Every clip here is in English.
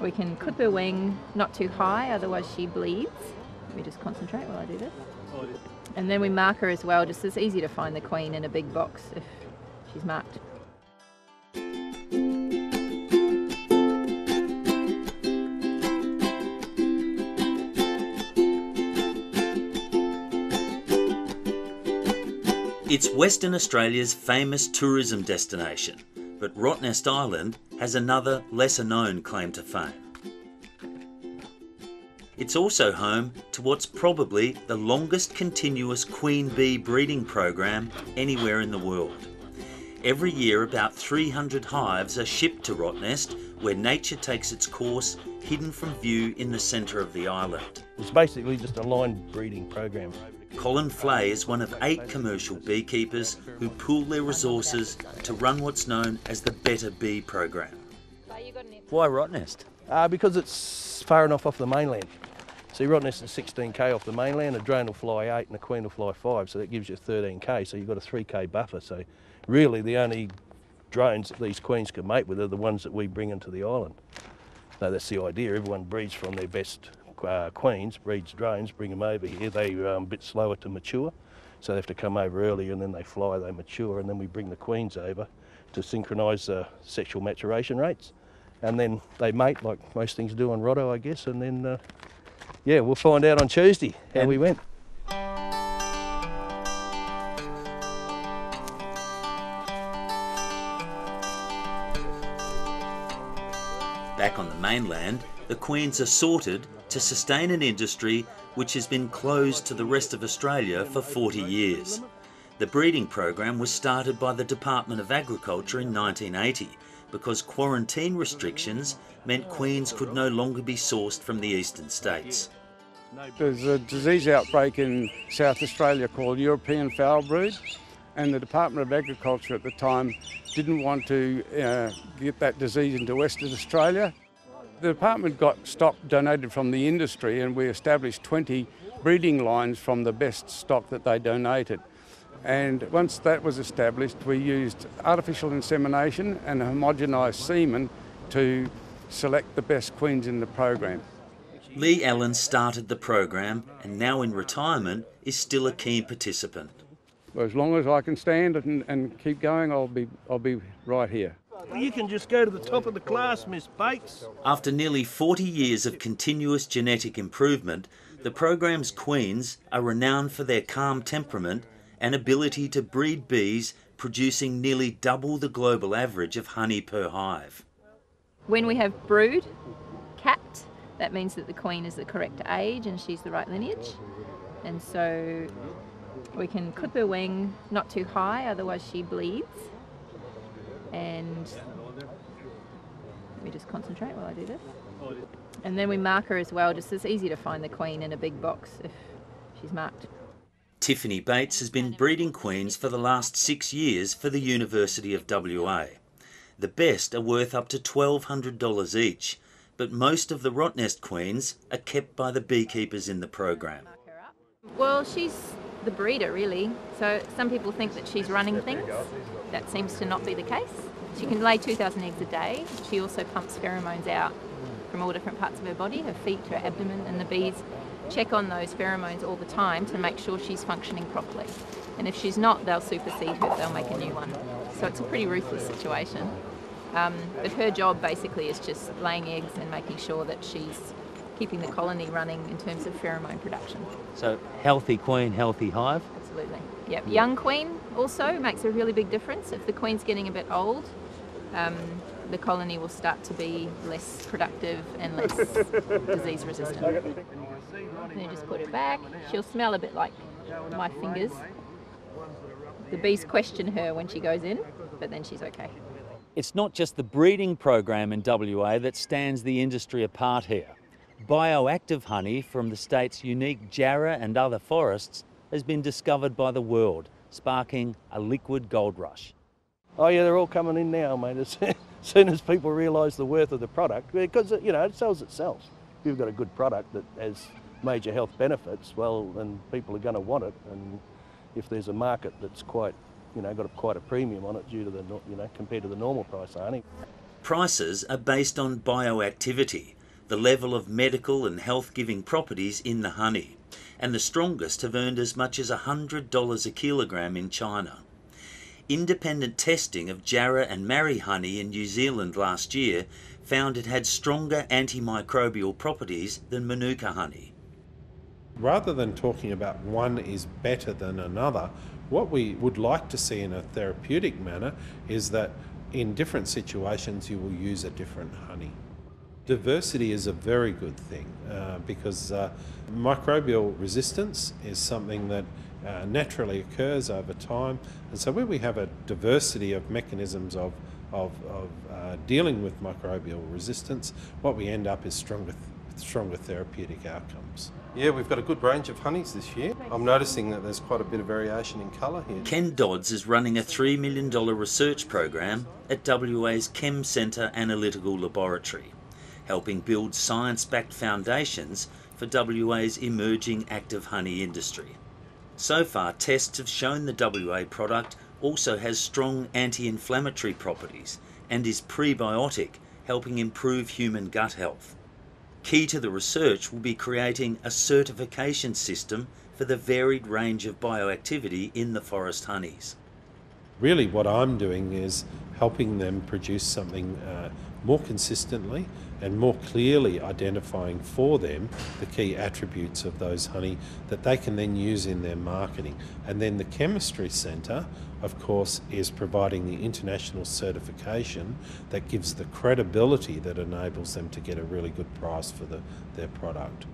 We can clip her wing not too high, otherwise she bleeds. Let me just concentrate while I do this. And then we mark her as well, just it's easy to find the queen in a big box if she's marked. It's Western Australia's famous tourism destination, but Rottnest Island has another lesser known claim to fame. It's also home to what's probably the longest continuous queen bee breeding program anywhere in the world. Every year, about 300 hives are shipped to Rottnest, where nature takes its course, hidden from view in the centre of the island. It's basically just a line breeding program. Colin Flay is one of eight commercial beekeepers who pool their resources to run what's known as the Better Bee program. Why Rottnest? Uh, because it's far enough off the mainland. See, Rottnest is 16k off the mainland, a drone will fly 8 and a queen will fly 5, so that gives you 13k, so you've got a 3k buffer. So really the only drones that these queens can mate with are the ones that we bring into the island. So that's the idea, everyone breeds from their best uh, queens, breeds drones, bring them over here. They're um, a bit slower to mature, so they have to come over early and then they fly, they mature, and then we bring the queens over to synchronise the sexual maturation rates. And then they mate like most things do on Rotto, I guess, and then uh, yeah, we'll find out on Tuesday how And- we went. Back on the mainland, the queens are sorted to sustain an industry which has been closed to the rest of Australia for 40 years. The breeding program was started by the Department of Agriculture in 1980 because quarantine restrictions meant queens could no longer be sourced from the eastern states. There's a disease outbreak in South Australia called European foul brood, and the Department of Agriculture at the time didn't want to uh, get that disease into Western Australia. The department got stock donated from the industry, and we established 20 breeding lines from the best stock that they donated. And once that was established, we used artificial insemination and homogenised semen to select the best queens in the program. Lee Allen started the program and now in retirement is still a keen participant. As long as I can stand and, and keep going, I'll be, I'll be right here. You can just go to the top of the class, Miss Bates. After nearly 40 years of continuous genetic improvement, the program's queens are renowned for their calm temperament and ability to breed bees producing nearly double the global average of honey per hive. When we have brood capped, that means that the queen is the correct age and she's the right lineage. And so we can clip her wing not too high, otherwise she bleeds. And let me just concentrate while I do this. And then we mark her as well, just it's easy to find the queen in a big box if she's marked. Tiffany Bates has been breeding queens for the last six years for the University of WA. The best are worth up to $1,200 each, but most of the Rottnest queens are kept by the beekeepers in the program. Well, she's the breeder, really. So some people think that she's running things. That seems to not be the case. She can lay 2,000 eggs a day. She also pumps pheromones out from all different parts of her body, her feet, her abdomen, and the bees check on those pheromones all the time to make sure she's functioning properly. And if she's not, they'll supersede her, they'll make a new one. So it's a pretty ruthless situation. Um, but her job basically is just laying eggs and making sure that she's keeping the colony running in terms of pheromone production. So, healthy queen, healthy hive. Absolutely. Yep. Young queen also makes a really big difference. If the queen's getting a bit old, um, the colony will start to be less productive and less disease resistant. Then just put her back. She'll smell a bit like my fingers. The bees question her when she goes in, but then she's okay. It's not just the breeding program in WA that stands the industry apart here. Bioactive honey from the state's unique Jarrah and other forests has been discovered by the world, sparking a liquid gold rush. Oh yeah, they're all coming in now, mate. As soon as people realise the worth of the product, because you know it sells itself. If you've got a good product that has major health benefits, well, then people are going to want it. And if there's a market that's quite, you know, got a, quite a premium on it due to the, you know, compared to the normal price of honey. prices are based on bioactivity, the level of medical and health giving properties in the honey, and the strongest have earned as much as $100 a kilogram in China. Independent testing of Jarrah and Marri honey in New Zealand last year found it had stronger antimicrobial properties than Manuka honey. Rather than talking about one is better than another, what we would like to see in a therapeutic manner is that in different situations you will use a different honey. Diversity is a very good thing uh, because uh, microbial resistance is something that uh, naturally occurs over time. And so, when we have a diversity of mechanisms of, of, of uh, dealing with microbial resistance, what we end up is stronger, stronger therapeutic outcomes. Yeah, we've got a good range of honeys this year. I'm noticing that there's quite a bit of variation in colour here. Ken Dods is running a $3 million research program at WA's Chem Centre Analytical Laboratory, helping build science backed foundations for WA's emerging active honey industry. So far, tests have shown the WA product also has strong anti inflammatory properties and is prebiotic, helping improve human gut health. Key to the research will be creating a certification system for the varied range of bioactivity in the forest honeys. Really, what I'm doing is helping them produce something uh, more consistently and more clearly identifying for them the key attributes of those honey that they can then use in their marketing. And then the Chemistry Centre, of course, is providing the international certification that gives the credibility that enables them to get a really good price for the, their product.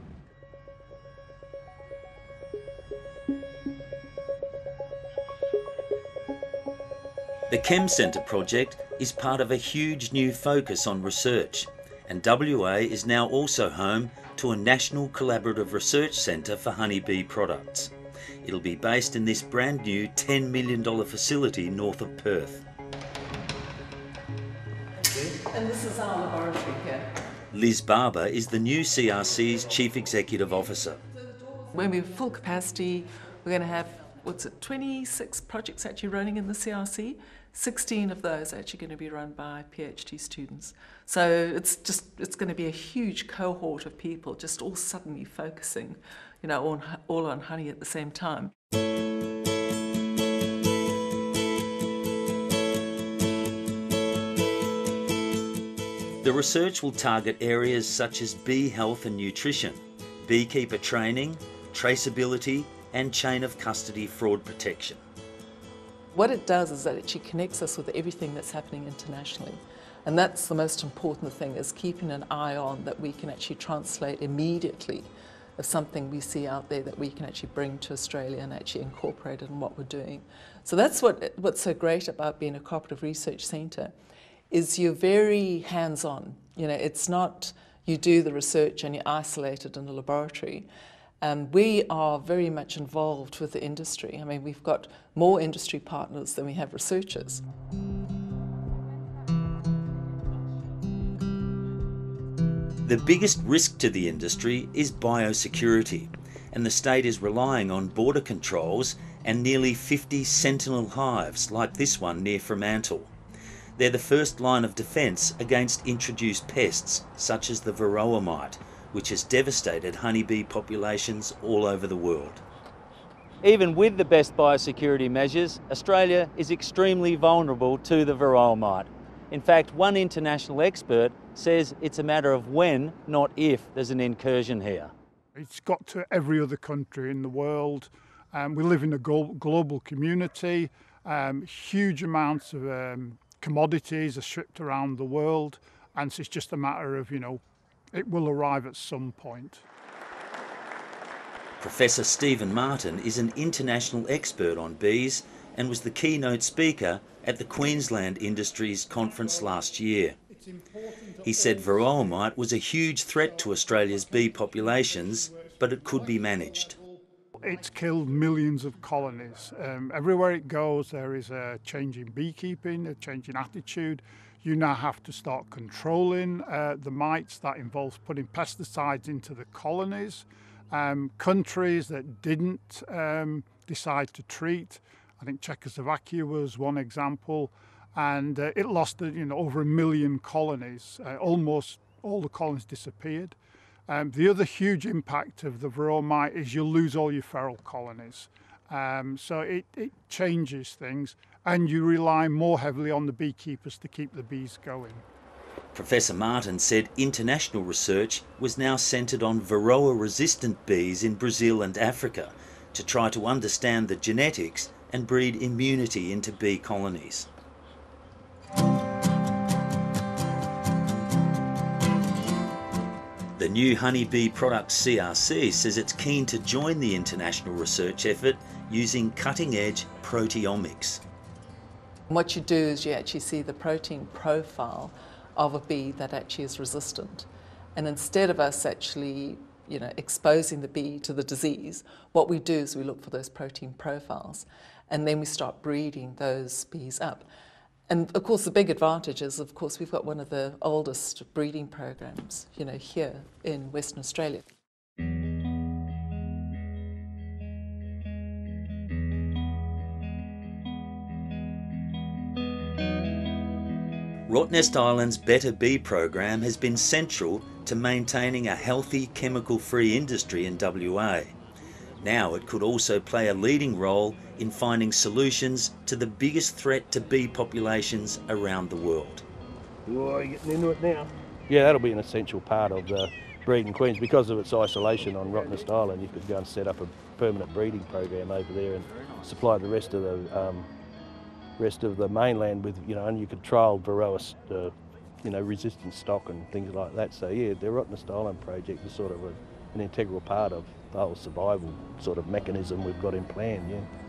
The Chem Centre project is part of a huge new focus on research, and WA is now also home to a national collaborative research centre for honeybee products. It'll be based in this brand new $10 million facility north of Perth. And this is our laboratory here. Liz Barbour is the new CRC's Chief Executive Officer. When we're full capacity, we're going to have, what's it, 26 projects actually running in the CRC. 16 of those are actually going to be run by PhD students. So it's just, it's going to be a huge cohort of people just all suddenly focusing, you know, on, all on honey at the same time. The research will target areas such as bee health and nutrition, beekeeper training, traceability, and chain of custody fraud protection. What it does is that it actually connects us with everything that's happening internationally. And that's the most important thing is keeping an eye on that we can actually translate immediately of something we see out there that we can actually bring to Australia and actually incorporate it in what we're doing. So that's what what's so great about being a cooperative research centre is you're very hands-on. You know, it's not you do the research and you isolate it in a laboratory. Um, we are very much involved with the industry. I mean, we've got more industry partners than we have researchers. The biggest risk to the industry is biosecurity, and the state is relying on border controls and nearly 50 sentinel hives like this one near Fremantle. They're the first line of defence against introduced pests such as the varroa mite, which has devastated honeybee populations all over the world. Even with the best biosecurity measures, Australia is extremely vulnerable to the varroa mite. In fact, one international expert says it's a matter of when, not if, there's an incursion here. It's got to every other country in the world. Um, we live in a global community. Um, huge amounts of um, commodities are shipped around the world, and so it's just a matter of, you know, it will arrive at some point. Professor Stephen Martin is an international expert on bees and was the keynote speaker at the Queensland Industries Conference last year. He said varroa mite was a huge threat to Australia's bee populations, but it could be managed. It's killed millions of colonies. Um, everywhere it goes, there is a change in beekeeping, a change in attitude. You now have to start controlling uh, the mites. That involves putting pesticides into the colonies. Um, countries that didn't um, decide to treat, I think Czechoslovakia was one example, and uh, it lost uh, you know over a million colonies. Uh, almost all the colonies disappeared. Um, the other huge impact of the varroa mite is you lose all your feral colonies. Um, so it, it changes things, and you rely more heavily on the beekeepers to keep the bees going. Professor Martin said international research was now centred on Varroa resistant bees in Brazil and Africa to try to understand the genetics and breed immunity into bee colonies. The new honeybee product CRC says it's keen to join the international research effort using cutting edge proteomics. What you do is you actually see the protein profile of a bee that actually is resistant. And instead of us actually you know, exposing the bee to the disease, what we do is we look for those protein profiles and then we start breeding those bees up. And of course, the big advantage is, of course, we've got one of the oldest breeding programs, you know, here in Western Australia. Rottnest Island's Better Bee program has been central to maintaining a healthy chemical free industry in WA. Now it could also play a leading role in finding solutions to the biggest threat to bee populations around the world. Oh, you getting into it now? Yeah, that'll be an essential part of the breeding queens. Because of its isolation on Rottnest Island, you could go and set up a permanent breeding program over there and supply the rest of the um, rest of the mainland with, you know, and you could trial varroa, uh, you know, resistant stock and things like that. So yeah, the Rottnest Island project is sort of a, an integral part of the whole survival sort of mechanism we've got in plan, yeah.